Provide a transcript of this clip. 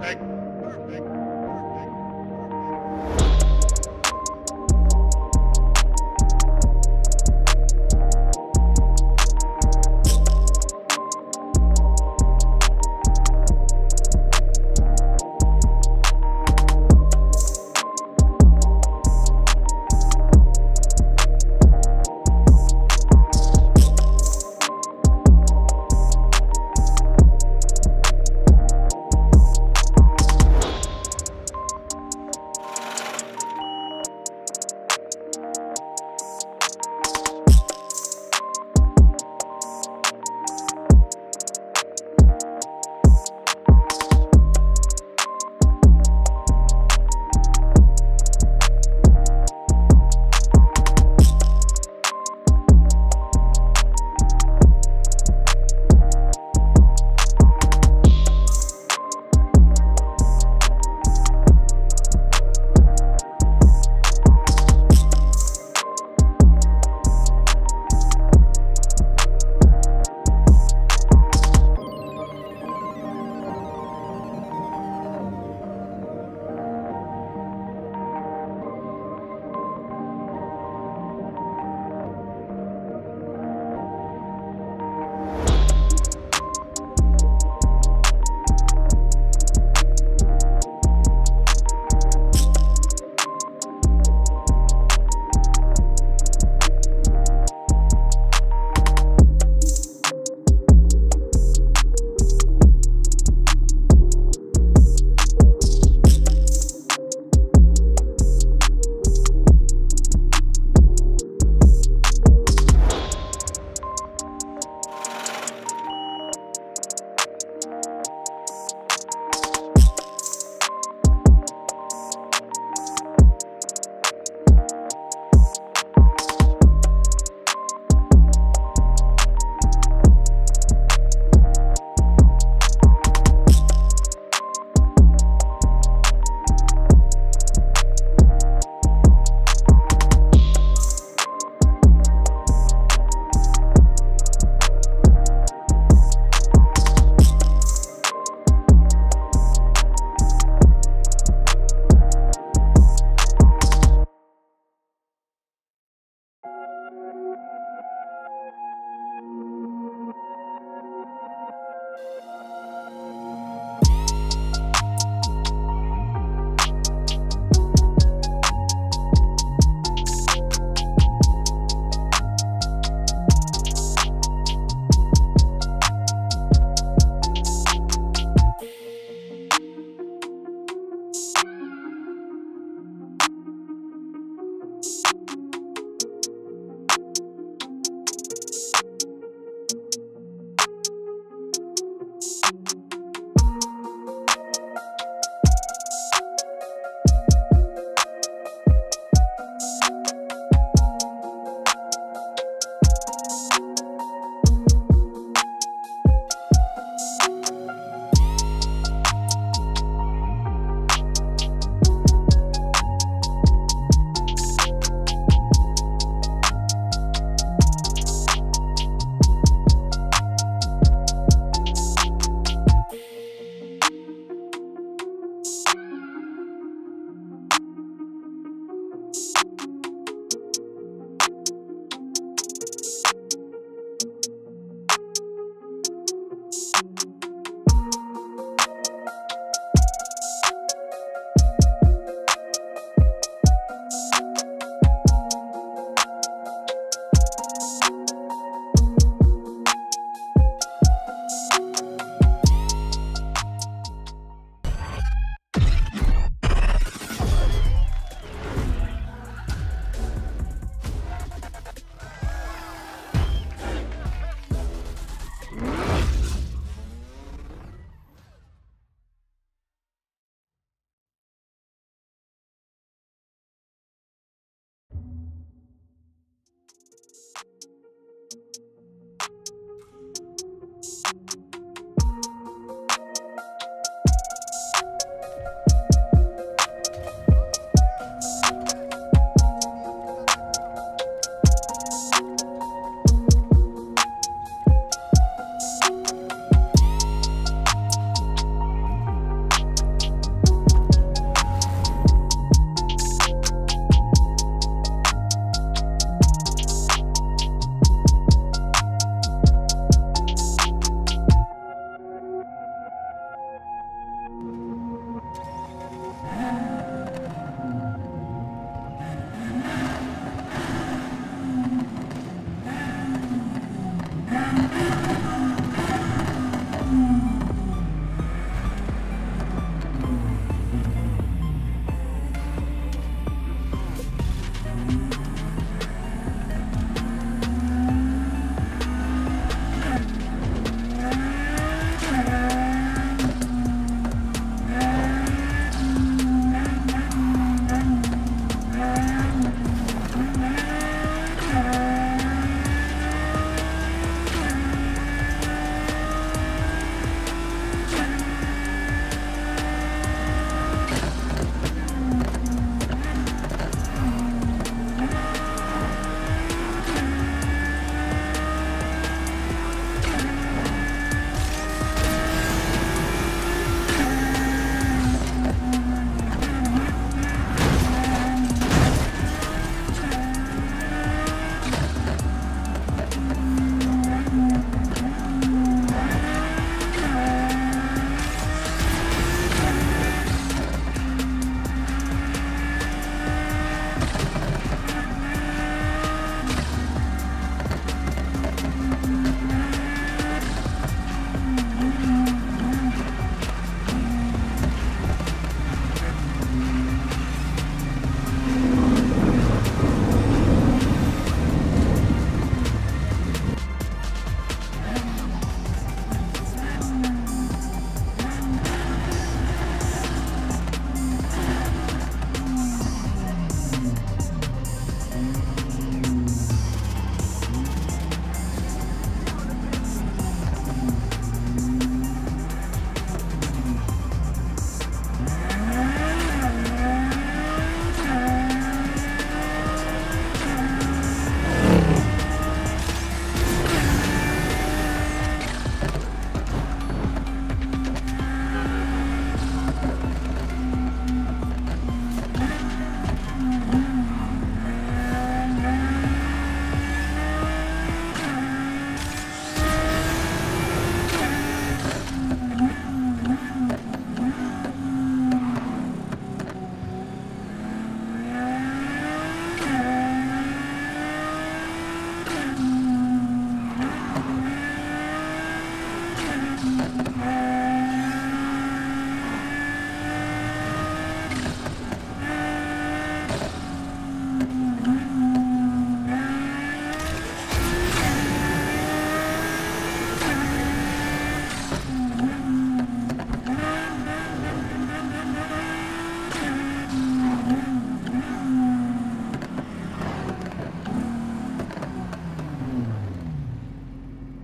Perfect.